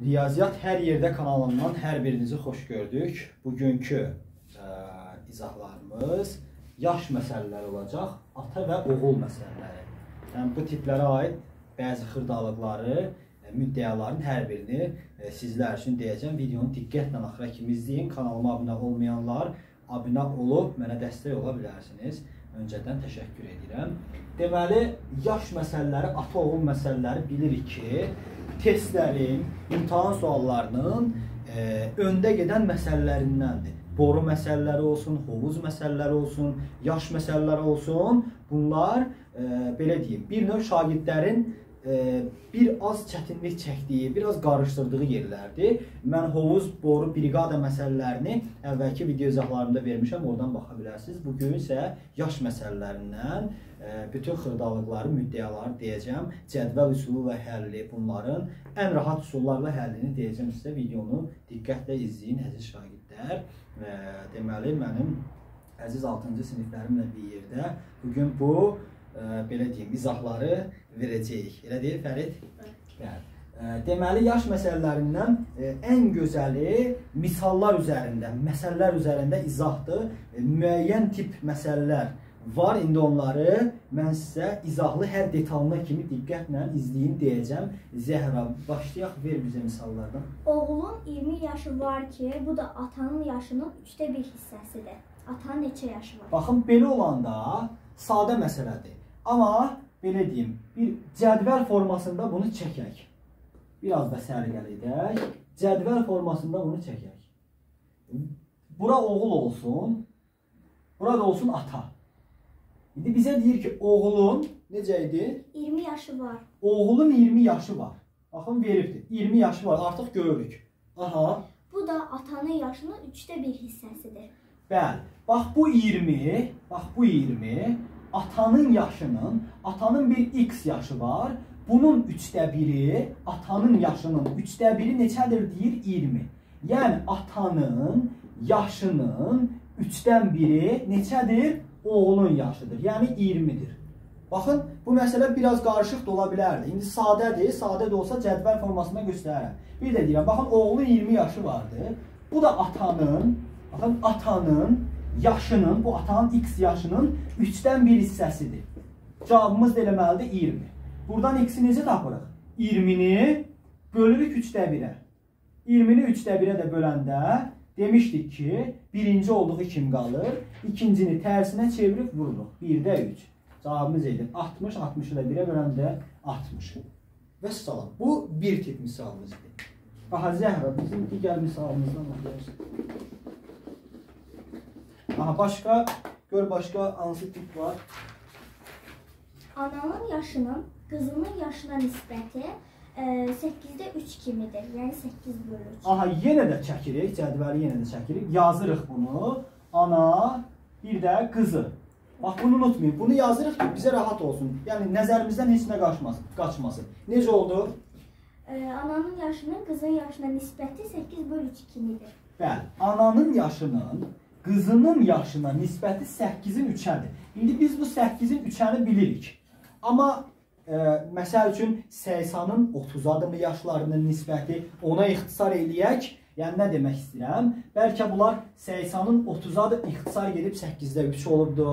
Riyaziyyat hər yerdə kanalından hər birinizi xoş gördük. Bugünkü ə, izahlarımız yaş məsələləri olacaq, ata və oğul məsələləri. Yəni bu tiplərə aid bəzi xırdalıqları, ə, müddəaların hər birini ə, sizlər üçün deyəcəm. Videonu diqqətlə axıra kimi izləyin. Kanalıma abunə olmayanlar abunə olub mənə dəstək ola bilərsiniz. Öncədən təşəkkür edirəm. Deməli, yaş məsələləri, ata-oğul məsələləri bilirik ki, testlərin, imtahan suallarının e, öndə gedən məsələlərindəndir. Boru məsələləri olsun, hovuz məsələləri olsun, yaş məsələləri olsun. Bunlar e, belə deyim, bir növ şagirdlərin bir az çətinlik çəkdiyi, bir az qarışdırdığı yerlərdir. Mən hovuz, boru, briqada məsələlərini əvvəlki video izahlarımda vermişəm, oradan baxa bilərsiniz. Bu gün isə yaş məsələlərindən bütün xırdalıqları, müddəaları deyəcəm. Cədvəl üsulu və həlli bunların ən rahat üsullarla həllini deyəcəm sizə. Videonu diqqətlə izləyin əziz şagirdlər. Deməli mənim əziz 6-cı siniflərimlə bir yerdə bu gün bu ə, belə deyim izahları verəcəyik. Elə deyil Fərid? Bəli. Deməli, yaş məsələlərindən ən gözəli misallar üzərində, məsələlər üzərində izahdır. Müəyyən tip məsələlər var. İndi onları mən sizə izahlı hər detalına kimi diqqətlə izləyin deyəcəm. Zəhra, başlayaq ver bizə misallardan. Oğlun 20 yaşı var ki, bu da atanın yaşının 3də 1 hissəsidir. Atanın neçə yaşı var? Baxın, belə olanda sadə məsələdir. Amma belə deyim, bir cədvəl formasında bunu çəkək. Biraz da sərgəl edək. Cədvəl formasında bunu çəkək. Bura oğul olsun. Burada olsun ata. İndi bizə deyir ki, oğlun necə idi? 20 yaşı var. Oğlun 20 yaşı var. Baxın veribdir. 20 yaşı var. Artıq görürük. Aha. Bu da atanın yaşının 3də 1 hissəsidir. Bəli. Bax bu 20, bax bu 20 atanın yaşının, atanın bir x yaşı var. Bunun 3də 1-i atanın yaşının 3də 1-i neçədir deyir? 20. Yəni atanın yaşının 3-dən 1-i neçədir? oğlun yaşıdır. Yəni 20-dir. Baxın, bu məsələ biraz qarışıq da ola bilərdi. İndi sadədir, sadə də olsa cədvəl formasında göstərərəm. Bir də deyirəm, baxın, oğlun 20 yaşı vardı. Bu da atanın, baxın, atanın yaşının, bu atanın x yaşının 3-dən 1 hissəsidir. Cavabımız da eləməlidir 20. Buradan x-i necə tapırıq? 20-ni bölürük 3-də 1-ə. 20-ni 3-də 1-ə də böləndə Demişdik ki, birinci olduğu kim qalır? İkincini tərsinə çevirib vururuq. 1-də 3. Cavabımız edir 60, 60-ı da 1-ə böləndə 60. Və salam. Bu bir tip misalımızdır. Aha, Zəhra, bizim digər misalımızdan baxıyoruz. Aha, başqa, gör başqa hansı tip var? Ananın yaşının qızının yaşına nisbəti 8-də 3 kimidir. Yəni 8 bölü 3. Aha, yenə də çəkirik, cədvəli yenə də çəkirik. Yazırıq bunu. Ana, bir də qızı. Bax, bunu unutmayın. Bunu yazırıq ki, bizə rahat olsun. Yəni, nəzərimizdən heç nə qaçmasın. qaçmasın. Necə oldu? Ee, ananın yaşının qızın yaşına nisbəti 8 bölü 3 kimidir. Bəli, ananın yaşının qızının yaşına nisbəti 8-in 3-ədir. İndi biz bu 8-in 3-əni bilirik. Amma ə, məsəl üçün 80-ın 30-adımı yaşlarının nisbəti ona ixtisar eləyək. Yəni nə demək istəyirəm? Bəlkə bunlar 80-ın 30-adır, ixtisar gedib 8-də 3 olubdu.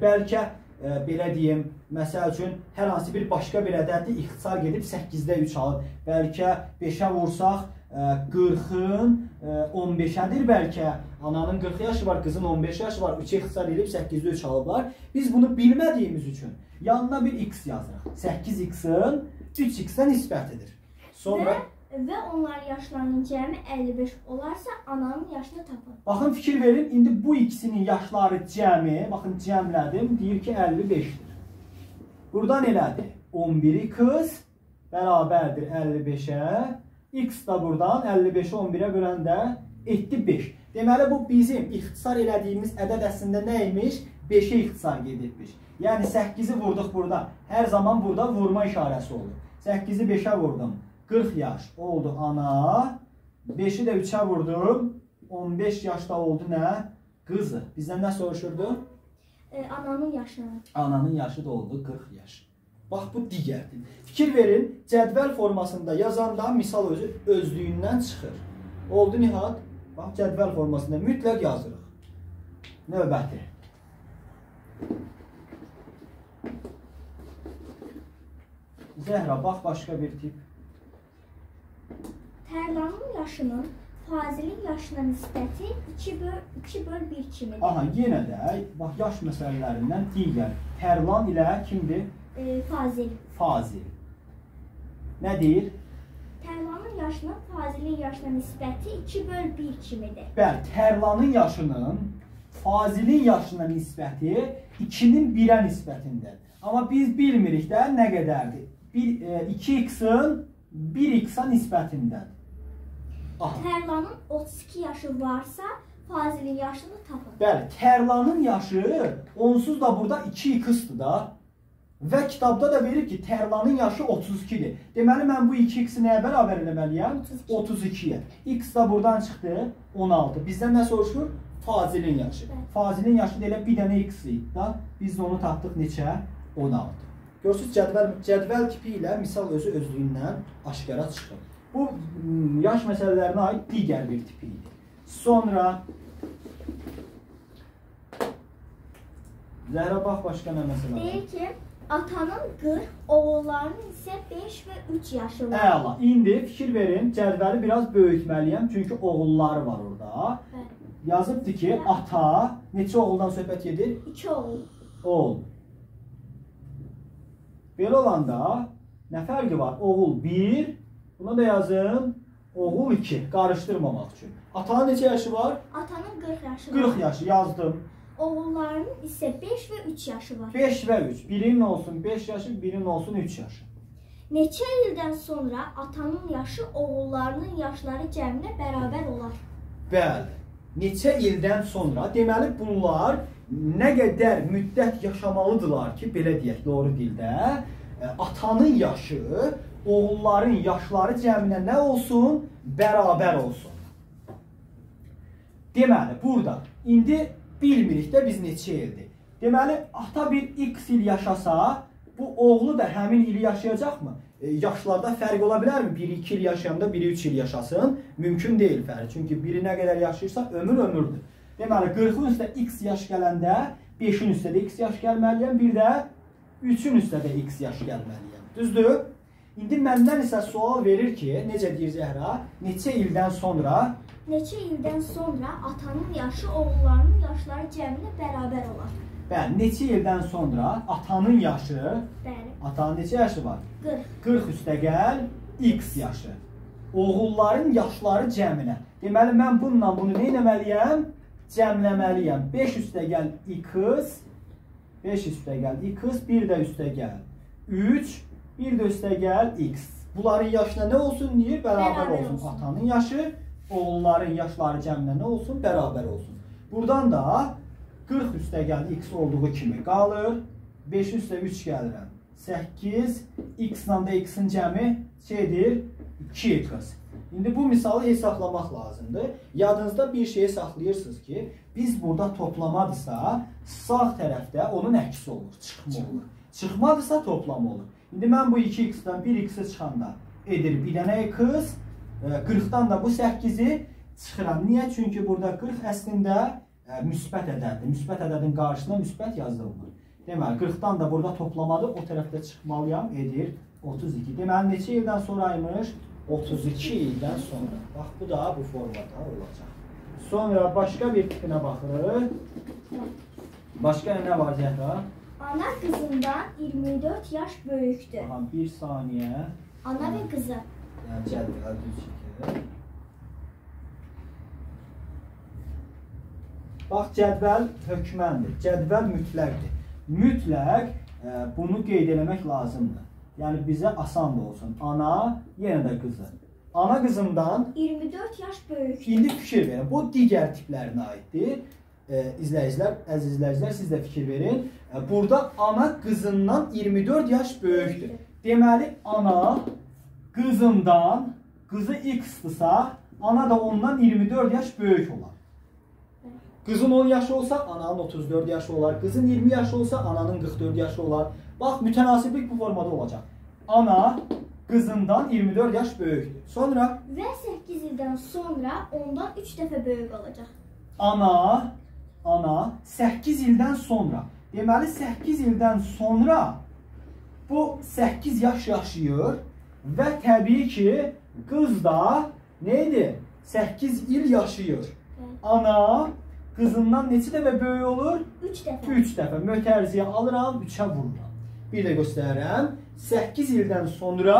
Bəlkə ə, belə deyim, məsəl üçün hər hansı bir başqa bir ədəddir, ixtisar gedib 8-də 3 alıb. Bəlkə 5-ə vursaq 40-ın 15-ədir bəlkə. Ananın 40 yaşı var, qızın 15 yaşı var. 3 ixtisar edib 8-də 3 alıblar. Biz bunu bilmədiyimiz üçün yanına bir x yazırıq. 8x-in 3x-ə nisbətidir. Sonra və, və onlar yaşlarının cəmi 55 olarsa ananın yaşını tapın. Baxın fikir verin. İndi bu ikisinin yaşları cəmi, baxın cəmlədim, deyir ki 55-dir. Buradan elədi. 11-i qız bərabərdir 55-ə. X da buradan 55-i 11-ə böləndə etdi 5. Deməli bu bizim ixtisar elədiyimiz ədəd əslində nə imiş? 5-ə ixtisar gedibmiş. Yəni 8-i vurduq burada. Hər zaman burada vurma işarəsi olur. 8-i 5-ə vurdum. 40 yaş oldu ana. 5-i də 3-ə vurdum. 15 yaşda oldu nə? Qızı. Bizdən nə soruşurdu? E, ananın yaşını. Ananın yaşı da oldu 40 yaş. Bax bu digərdir. Fikir verin, cədvəl formasında yazanda misal özü özlüyündən çıxır. Oldu Nihat? Bax cədvəl formasında mütləq yazırıq. Növbəti. Zəhra, bax başqa bir tip. Tərlanın yaşının fazilin yaşına nisbəti 2 böl 2 böl 1 kimidir. Aha, yenə də bax yaş məsələlərindən digər. Tərlan ilə kimdir? E, fazil. Fazil. Nə deyir? Tərlanın yaşının fazilin yaşına nisbəti 2 böl 1 kimidir. Bəli, Tərlanın yaşının Fazilin yaşına nisbəti 2-nin 1-ə nisbətindədir. Amma biz bilmirik də nə qədərdir. 2x-in 1x-a nisbətindədir. Aha. Tərlanın 32 yaşı varsa, fazilin yaşını tapın. Bəli, Tərlanın yaşı onsuz da burada 2x-dır da. Və kitabda da verir ki, Tərlanın yaşı 32-dir. Deməli mən bu 2x-i nəyə bərabər eləməliyəm? 32-yə. X da buradan çıxdı 16. Bizdən nə soruşur? Fazilin yaşı. Fazilin yaşı da elə bir dənə x idi da. Biz də onu tapdıq neçə? 16. Görürsüz cədvəl cədvəl tipi ilə misal özü özlüyündən aşkara çıxır. Bu yaş məsələlərinə aid digər bir tipi idi. Sonra Zəhra bax başqa nə məsələ var? Deyir ki, atanın 40, oğullarının isə 5 və 3 yaşı var. Əla. İndi fikir verin, cədvəli biraz böyütməliyəm, çünki oğulları var orada. Bəli. Yazıbdı ki, ata neçə oğuldan söhbət gedir? 2 oğul. Oğul. Belə olanda nə fərqi var? Oğul 1, buna da yazın oğul 2, qarışdırmamaq üçün. Atanın neçə yaşı var? Atanın 40 yaşı var. 40 yaşı yazdım. Oğullarının isə 5 və 3 yaşı var. 5 və 3. Birinin olsun 5 yaşı, birinin olsun 3 yaşı. Neçə ildən sonra atanın yaşı oğullarının yaşları cəminə bərabər olar. Bəli. Neçə ildən sonra, deməli bunlar nə qədər müddət yaşamalıdırlar ki, belə deyək, doğru dildə, e, atanın yaşı oğulların yaşları cəminə nə olsun? Bərabər olsun. Deməli, burada indi bilmirik də biz neçə ildir. Deməli, ata bir x il yaşasa, bu oğlu da həmin ili yaşayacaqmı? E, yaşlarda fərq ola bilərmi? Biri 2 il yaşayanda biri 3 il yaşasın? Mümkün deyil fərq. Çünki biri nə qədər yaşayırsa ömür ömürdür. Deməli, 40-ın üstə x yaş gələndə 5-in üstə də x yaş gəlməliyəm, bir də 3-ün üstə də x yaş gəlməliyəm. Düzdür? İndi məndən isə sual verir ki, necə deyir Zəhra? Neçə ildən sonra Neçə ildən sonra atanın yaşı oğullarının yaşları cəminə bərabər olar. Bəli, neçə ildən sonra atanın yaşı, Bəli. atanın neçə yaşı var? 40. 40 üstə gəl x yaşı. Oğulların yaşları cəminə. Deməli mən bununla bunu nə etməliyəm? Cəmləməliyəm. 5 üstə gəl x 5 üstə gəl x, bir də üstə gəl 3, bir də üstə gəl x. Bunların yaşına nə olsun deyir? Bərabər olsun. olsun. Atanın yaşı oğulların yaşları cəminə nə olsun? Bərabər olsun. Buradan da 40 üstə gəl x olduğu kimi qalır. 5 üstə 3 gəlirəm. 8 x-la da x-in cəmi şeydir 2x. İndi bu misalı hesablamaq lazımdır. Yadınızda bir şeyi saxlayırsınız ki, biz burada toplamadırsa, sağ tərəfdə onun əksi olur, çıxma olur. Çıxmadırsa toplama olur. İndi mən bu 2x-dan 1x-i çıxanda edir bir dənə x, e, 40-dan da bu 8-i çıxıram. Niyə? Çünki burada 40 əslində ə, müsbət ədəddir. Müsbət ədədin qarşısına müsbət yazılmır. Deməli 40-dan da burada toplamadı, o tərəfdə çıxmalıyam, edir 32. Deməli neçə ildən sonraymış? 32 ildən sonra. Bax bu da bu formada olacaq. Sonra başqa bir tipinə baxırıq. Başqa nə var Zəhra? Ana qızından 24 yaş böyükdür. Aha, bir saniyə. Ana və qızı. Yəni cədvəl düz çəkir. Bax cədvəl hökməndir. Cədvəl mütləqdir. Mütləq ə, bunu qeyd eləmək lazımdır. Yəni bizə asan da olsun. Ana, yenə də qızı. Ana qızından 24 yaş böyükdür. indi fikir verin. Bu digər tiplərinə aiddir. İzləyicilər, əziz izləyicilər siz də fikir verin. Burada ana qızından 24 yaş böyükdür. Deməli ana qızından qızı x-dırsa, ana da ondan 24 yaş böyük olar. Qızın 10 yaşı olsa, ananın 34 yaşı olar. Qızın 20 yaşı olsa, ananın 44 yaşı olar. Bax, mütənasiblik bu formada olacaq. Ana qızından 24 yaş böyükdür. Sonra Və 8 ildən sonra ondan 3 dəfə böyük olacaq. ana ana 8 ildən sonra. Deməli 8 ildən sonra bu 8 yaş yaşayır və təbii ki qız da nə idi? 8 il yaşayır. Ana qızından neçə dəfə böyük olur? 3 dəfə. 3 dəfə mötərziyə alıram, 3-ə vururam. Bir də göstərirəm. 8 ildən sonra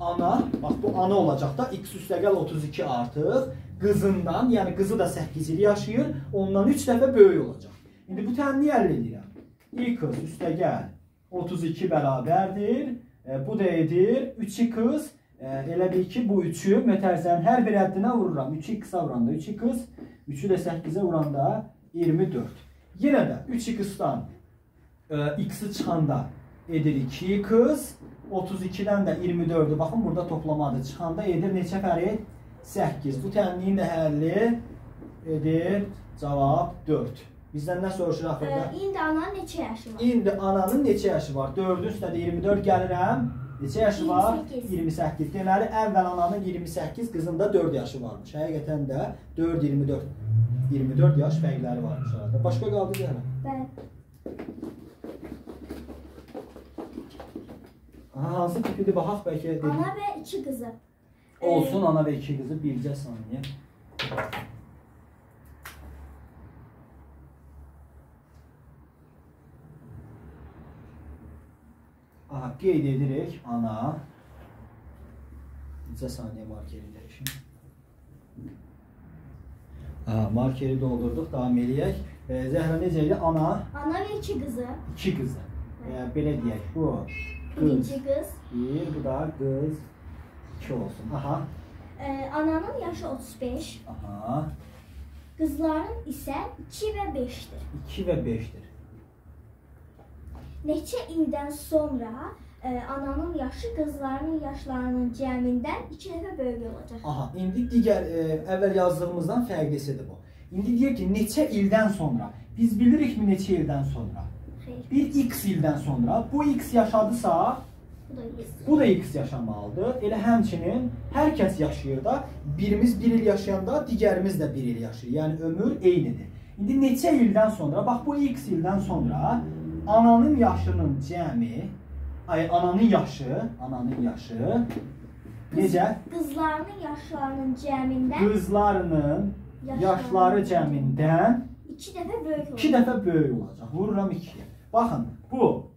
ana, bax bu ana olacaq da x üstəgəl 32 artıq qızından, yəni qızı da 8 il yaşayır, ondan 3 dəfə böyük olacaq. İndi bu tənliyi əldə edirəm. x üstəgəl 32 bərabərdir. E, bu da edir 3x e, elə bil ki bu 3-ü mötərizənin hər bir həddinə vururam. 3x-a vuranda 3x, 3-ü də 8-ə vuranda 24. Yenə də 3x-dan e, x-i çıxanda edir 2x, 32-dən də 24-ü baxın burada toplamadır. Çıxanda edir neçə fərid? 8. Bu təminin də həlli edir cavab 4. Bizdən nə soruşur axırda? indi ana neçə yaşı var? İndi ananın neçə yaşı var? 4-ün üstə də 24 gəlirəm. Neçə yaşı var? 28. 28. Deməli əvvəl ananın 28, qızın da 4 yaşı varmış. Həqiqətən də 4 24 24 yaş fərqləri varmış arada. Başqa qaldı deyirəm. Bəli. Aha, hansı tipidir baxaq bəlkə. Ana və 2 qızı. Olsun ana və iki qızı bircə saniyə. Aha, qeyd edirik ana. Neçə saniyə markeri dəyişim. Aha, markeri doldurduq, davam eləyək. E, Zəhra necə idi? Ana, Ana və 2 qızı. iki qızı. E, belə deyək, bu qız Birinci qız. bir, bu da qız iki olsun. Aha, Ə, ananın yaşı 35, aha. qızların isə 2 və 5-dir. 2 və 5-dir. Neçə ildən sonra ə, ananın yaşı qızlarının yaşlarının cəmindən 2 dəfə böyük olacaq. Aha, indi digər e, əvvəl yazdığımızdan fərqlisidir bu. İndi deyir ki, neçə ildən sonra? Biz bilirikmi neçə ildən sonra? Xeyr. Bir x ildən sonra bu x yaşadısa, Bu da x yaşamalıdır. Elə həmçinin hər kəs yaşayır da, birimiz 1 il yaşayanda digərimiz də 1 il yaşayır. Yəni ömür eynidir. İndi neçə ildən sonra, bax bu x ildən sonra ananın yaşının cəmi, ay ananın yaşı, ananın yaşı necə? Qızlarının yaşlarının cəmindən qızlarının yaşları cəmindən 2 dəfə böyük 2 olacaq. dəfə böyük olacaq. Vururam 2-yə. Baxın, bu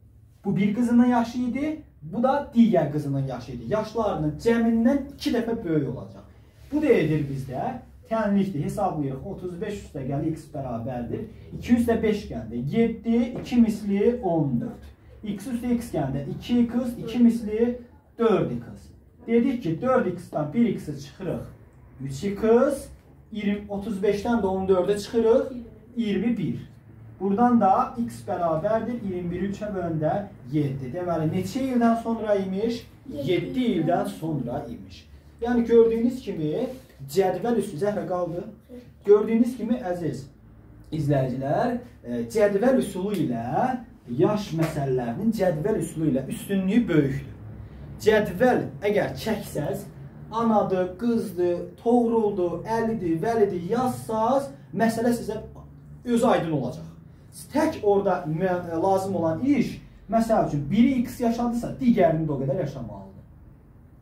bu bir qızının yaşı idi, bu da digər qızının yaşı idi. Yaşlarının cəmindən 2 dəfə böyük olacaq. Bu da edir bizdə tənlikdir. Hesablayırıq. 35 üstə gəl x bərabərdir. 2 üstə 5 gəldi. 7, 2 misli 14. x üstə x gəldi. 2x, 2 misli 4x. Dedik ki 4x-dan 1x-i çıxırıq. 3x 20 35-dən də 14-ə çıxırıq 21. Buradan da x bərabərdir 21 3-ə böləndə 7. Deməli neçə ildən sonra imiş? 7 ildən sonra imiş. Yəni gördüyünüz kimi cədvəl üstü zəhrə qaldı. Gördüyünüz kimi əziz izləyicilər, e, cədvəl üsulu ilə yaş məsələlərinin cədvəl üsulu ilə üstünlüyü böyükdür. Cədvəl əgər çəksəz, anadır, qızdır, toğruldur, əlidir, vəlidir yazsaz, məsələ sizə özü aydın olacaq. Tək orada mə- lazım olan iş, məsəl üçün biri x yaşadısa, digərini də o qədər yaşamalıdır.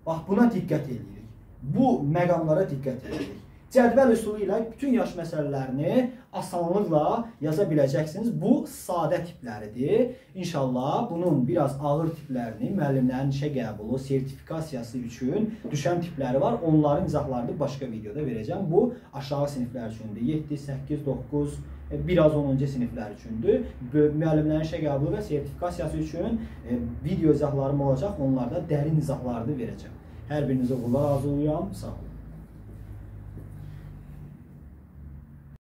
Bax buna diqqət edirik. Bu məqamlara diqqət edirik. Cədvəl üsulu ilə bütün yaş məsələlərini asanlıqla yaza biləcəksiniz. Bu sadə tipləridir. İnşallah bunun biraz ağır tiplərini müəllimlərin işə qəbulu, sertifikasiyası üçün düşən tipləri var. Onların izahlarını başqa videoda verəcəm. Bu aşağı siniflər üçündür. 7, 8, 9, e, biraz 10-cu siniflər üçündür. Müəllimlərin işə qəbulu və sertifikasiyası üçün e, video izahlarım olacaq. Onlarda dərin izahlarını verəcəm. Hər birinizə qulaq arzulayıram. Sağ olun.